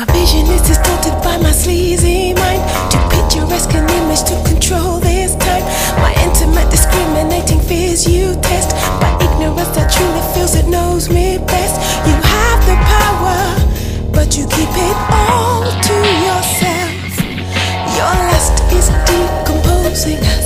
My vision is distorted by my sleazy mind. Too picturesque an image to control this time. My intimate discriminating fears you test. My ignorance that truly feels it knows me best. You have the power, but you keep it all to yourself. Your lust is decomposing.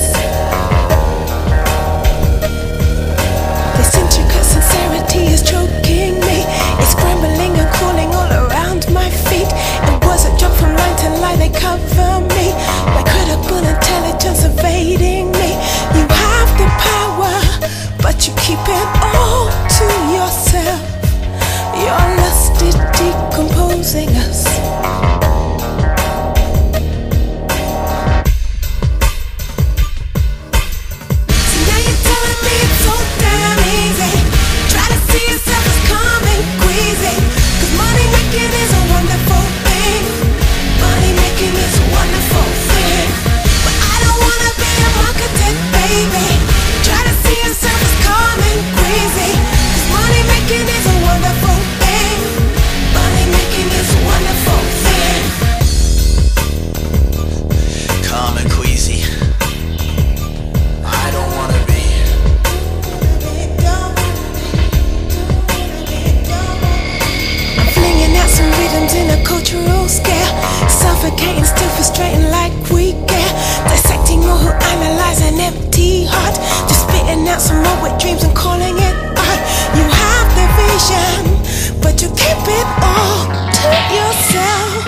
suffocating, still frustrating like we get. Dissecting all who analyze an empty heart. Just spitting out some more wet dreams and calling it art. You have the vision, but you keep it all to yourself.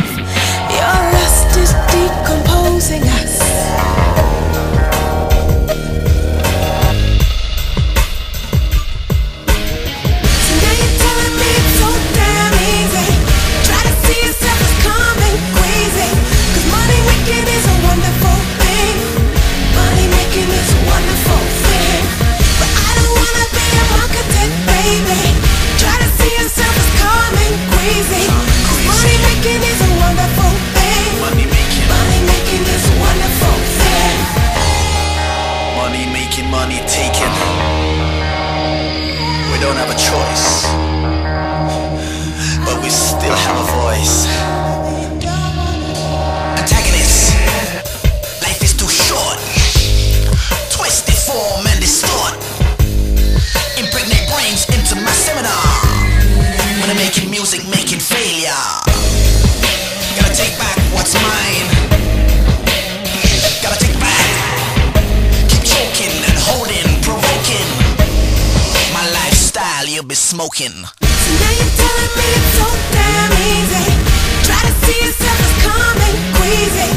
Your lust is decomposing. you'll be smoking. So now you're telling me it's so damn easy. Try to see yourself as Carmen, queasy.